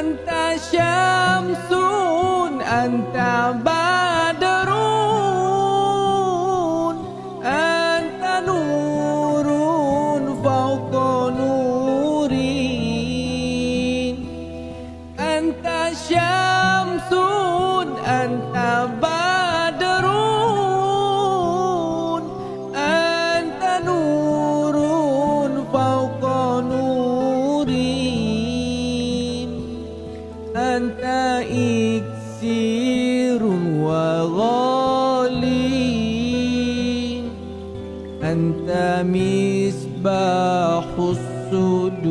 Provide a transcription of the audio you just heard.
أنت شمس أنت بدر أنت نور فوق نوري. أنت شمس أنت إكسير وغالي. أنت مصباح السدود